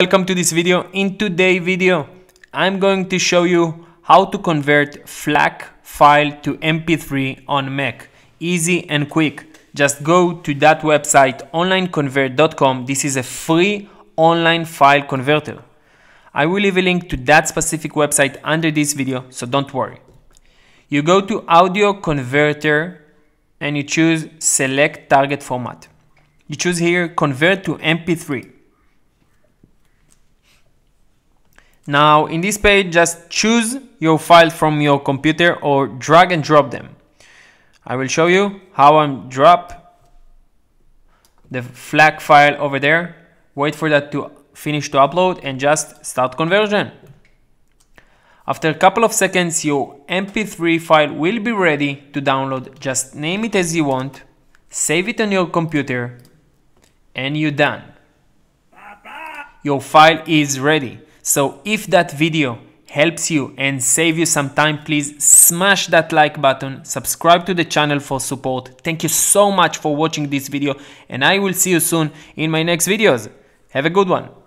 Welcome to this video. In today's video, I'm going to show you how to convert FLAC file to MP3 on Mac. Easy and quick. Just go to that website onlineconvert.com. This is a free online file converter. I will leave a link to that specific website under this video, so don't worry. You go to audio converter and you choose select target format. You choose here convert to MP3. Now in this page, just choose your file from your computer or drag and drop them. I will show you how I'm drop the FLAC file over there. Wait for that to finish to upload and just start conversion. After a couple of seconds, your MP3 file will be ready to download. Just name it as you want, save it on your computer, and you're done. Your file is ready. So if that video helps you and save you some time, please smash that like button, subscribe to the channel for support. Thank you so much for watching this video and I will see you soon in my next videos. Have a good one.